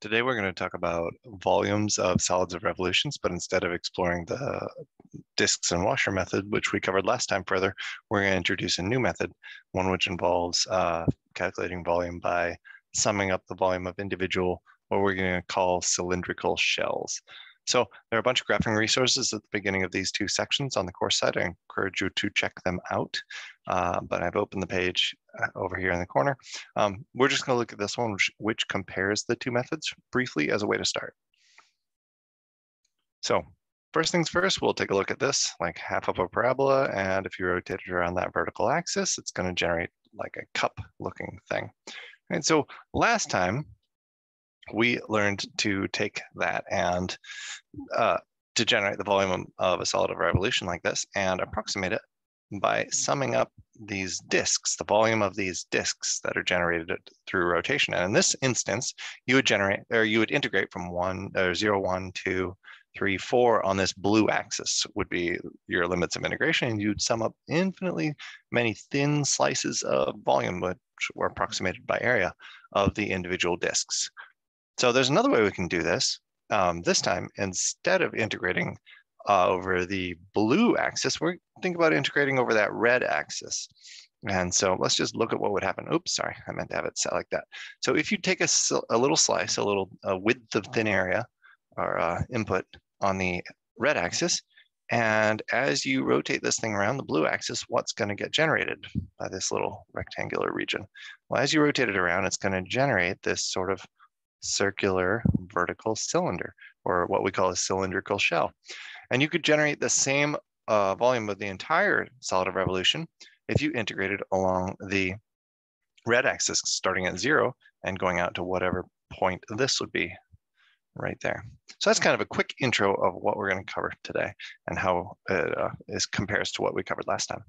Today we're going to talk about volumes of solids of revolutions, but instead of exploring the disks and washer method, which we covered last time further, we're going to introduce a new method, one which involves uh, calculating volume by summing up the volume of individual, what we're going to call cylindrical shells. So there are a bunch of graphing resources at the beginning of these two sections on the course site. I encourage you to check them out. Uh, but I've opened the page uh, over here in the corner. Um, we're just going to look at this one, which, which compares the two methods briefly as a way to start. So first things first, we'll take a look at this, like half of a parabola. And if you rotate it around that vertical axis, it's going to generate like a cup looking thing. And so last time we learned to take that and uh, to generate the volume of a solid of revolution like this and approximate it by summing up these disks, the volume of these disks that are generated through rotation. And in this instance, you would generate or you would integrate from one or zero, one, two, three, four on this blue axis would be your limits of integration. And you'd sum up infinitely many thin slices of volume, which were approximated by area of the individual disks. So there's another way we can do this. Um, this time, instead of integrating uh, over the blue axis, we're think about integrating over that red axis. And so let's just look at what would happen. Oops, sorry, I meant to have it set like that. So if you take a, a little slice, a little a width of thin area or uh, input on the red axis, and as you rotate this thing around the blue axis, what's going to get generated by this little rectangular region? Well, as you rotate it around, it's going to generate this sort of circular vertical cylinder, or what we call a cylindrical shell. And you could generate the same uh, volume of the entire solid of revolution if you integrated along the red axis, starting at zero and going out to whatever point this would be right there. So that's kind of a quick intro of what we're going to cover today and how it uh, is compares to what we covered last time.